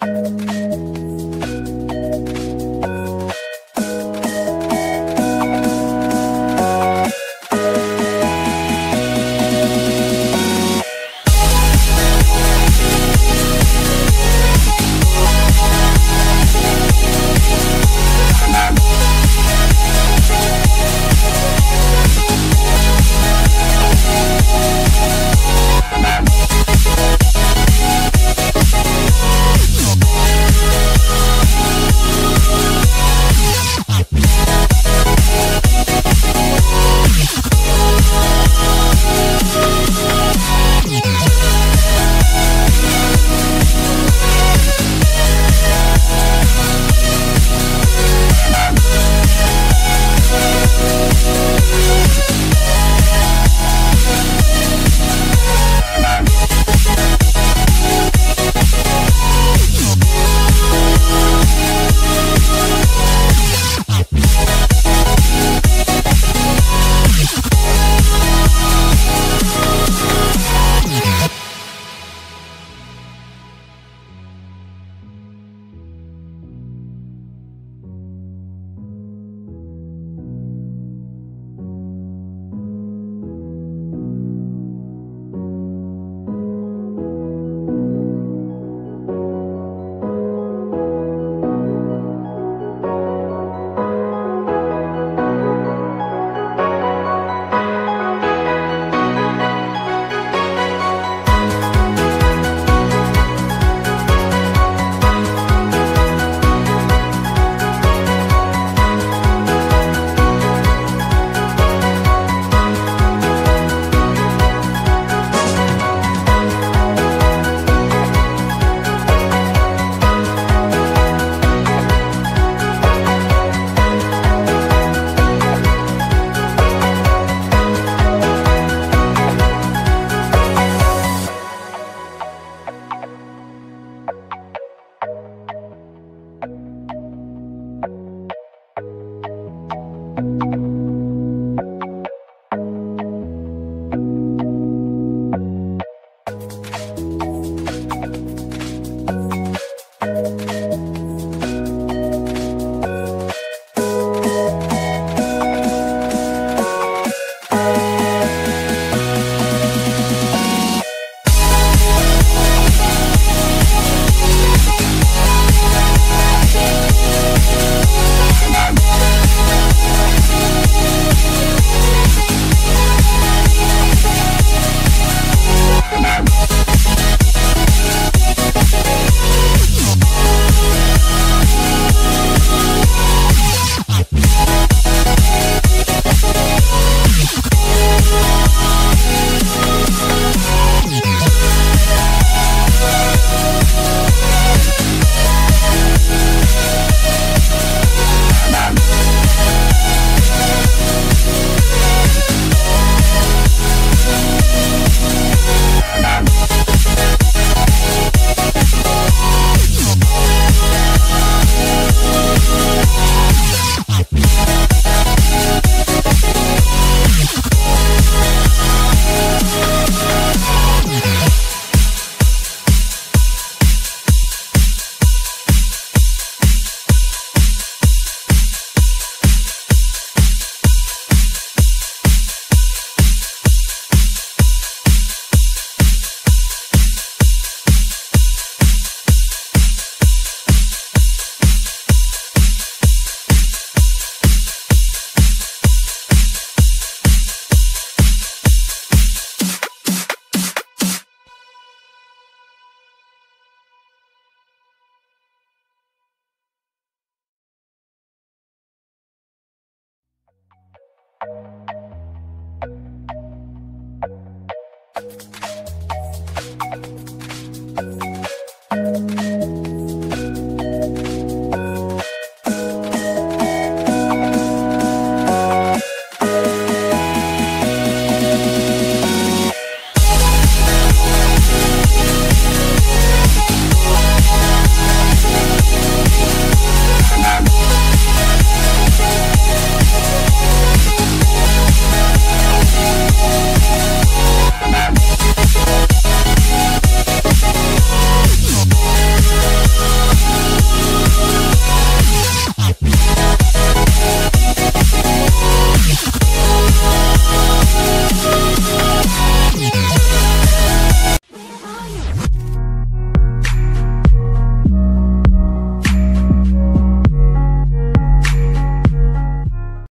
Thank you